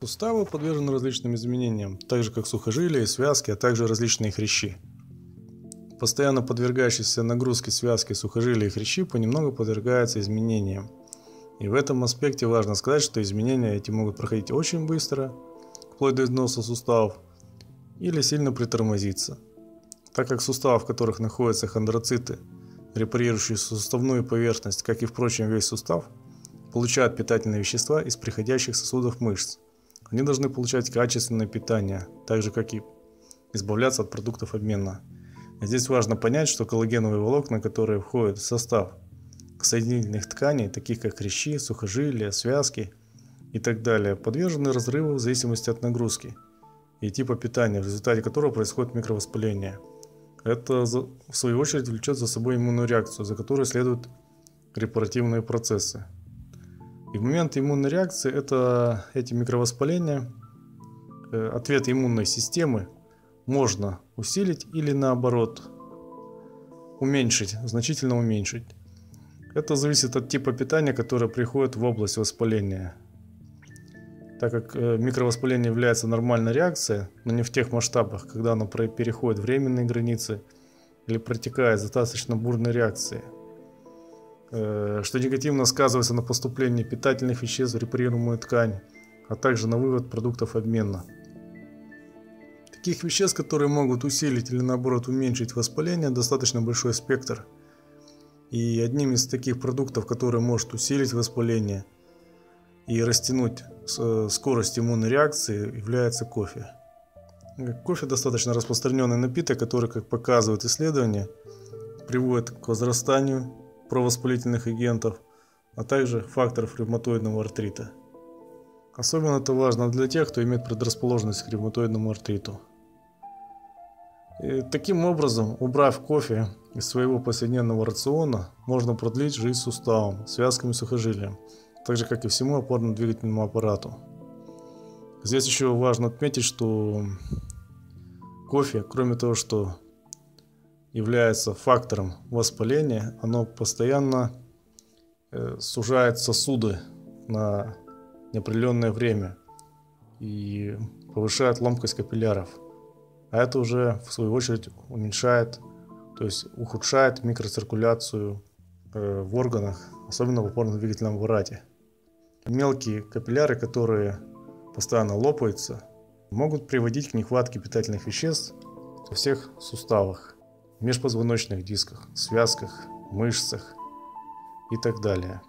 Суставы подвержены различным изменениям, так же как сухожилия, связки, а также различные хрящи. Постоянно подвергающиеся нагрузке связки, сухожилия и хрящи понемногу подвергаются изменениям. И в этом аспекте важно сказать, что изменения эти могут проходить очень быстро, вплоть до износа суставов, или сильно притормозиться. Так как в суставах, в которых находятся хондроциты, репарирующие суставную поверхность, как и, впрочем, весь сустав, получают питательные вещества из приходящих сосудов мышц. Они должны получать качественное питание, так же, как и избавляться от продуктов обмена. Здесь важно понять, что коллагеновые волокна, которые входят в состав соединительных тканей, таких как хрящи, сухожилия, связки и так далее, подвержены разрыву в зависимости от нагрузки и типа питания, в результате которого происходит микровоспаление. Это, в свою очередь, влечет за собой иммунную реакцию, за которой следуют репаративные процессы. И в момент иммунной реакции это, эти микровоспаления, э, ответ иммунной системы можно усилить или наоборот уменьшить, значительно уменьшить. Это зависит от типа питания, которое приходит в область воспаления. Так как э, микровоспаление является нормальной реакцией, но не в тех масштабах, когда оно переходит временные границы или протекает достаточно бурной реакцией – Э, что негативно сказывается на поступлении питательных веществ в репарируемую ткань, а также на вывод продуктов обмена. Таких веществ, которые могут усилить или наоборот уменьшить воспаление, достаточно большой спектр. И одним из таких продуктов, который может усилить воспаление и растянуть э, скорость иммунной реакции, является кофе. Кофе достаточно распространенный напиток, который, как показывают исследования, приводит к возрастанию провоспалительных агентов, а также факторов ревматоидного артрита. Особенно это важно для тех, кто имеет предрасположенность к ревматоидному артриту. И таким образом, убрав кофе из своего повседневного рациона, можно продлить жизнь суставам, связкам и сухожилиям, так же как и всему опорно-двигательному аппарату. Здесь еще важно отметить, что кофе, кроме того, что является фактором воспаления, оно постоянно э, сужает сосуды на неопределенное время и повышает ломкость капилляров. А это уже, в свою очередь, уменьшает, то есть ухудшает микроциркуляцию э, в органах, особенно в опорно-двигательном аппарате. Мелкие капилляры, которые постоянно лопаются, могут приводить к нехватке питательных веществ во всех суставах межпозвоночных дисках, связках, мышцах и так далее.